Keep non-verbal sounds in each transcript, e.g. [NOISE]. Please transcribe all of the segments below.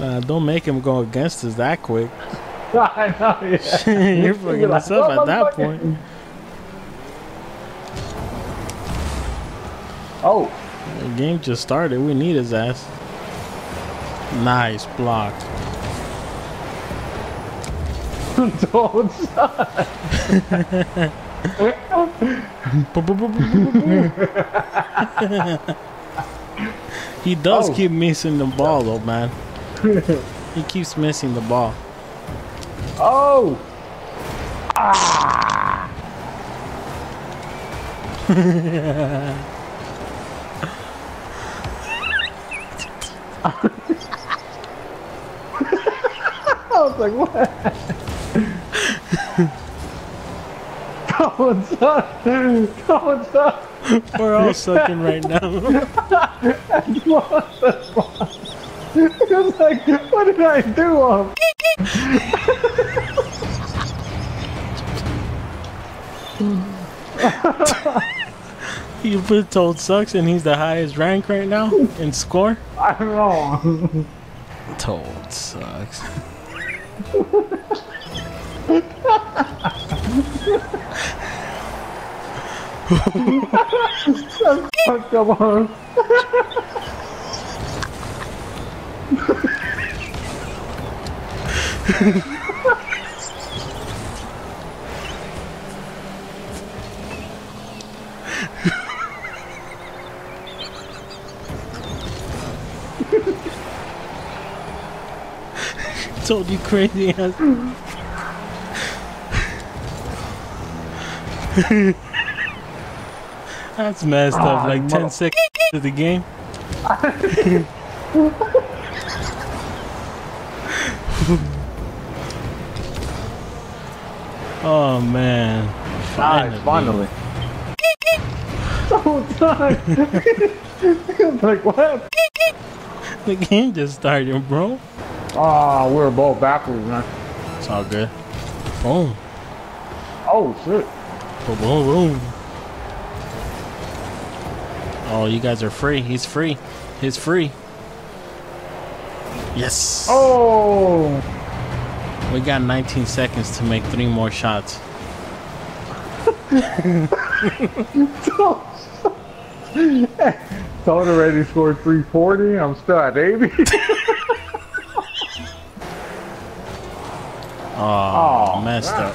Nah, don't make him go against us that quick. [LAUGHS] I know, yeah. [LAUGHS] You're fucking like, us up "Oh, at that point. Oh, The game just started. We need his ass. Nice block. [LAUGHS] don't he does Oh. keep missing the ball though, man. [LAUGHS] He keeps missing the ball. Oh, ah! [LAUGHS] I was like, what? Don't stop. Don't stop. We're all sucking right now. [LAUGHS] What the fuck? It was like, what did I do? Um, [LAUGHS] you put Toad sucks and he's the highest rank right now in score. [LAUGHS] I don't know. Toad sucks. Fuck, Come on. [LAUGHS] Told you crazy ass. [LAUGHS] That's messed up. Ah, Like 10 seconds into the game. [LAUGHS] [LAUGHS] oh man. Finally. Don't die. It's like, what? [LAUGHS] The game just started, bro. Ah, we're both backwards, man. It's all good. Boom. Oh, shit. Boom, boom, boom. Oh, you guys are free. He's free. He's free. Yes. Oh. We got 19 seconds to make three more shots. [LAUGHS] Todd already scored 340. I'm still at 80. Oh, [LAUGHS] Oh, messed man. up.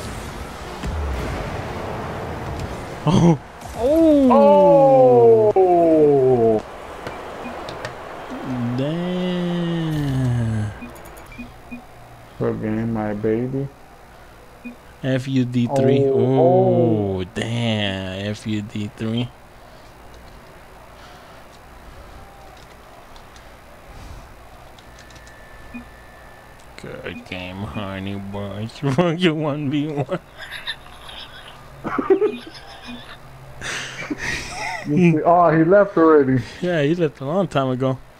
Oh. oh. Good game, my baby. FUD3. Oh, Oh, damn. FUD3. Good game, honey boy. [LAUGHS] You 1v1. [LAUGHS] Oh, he left already. Yeah, he left a long time ago.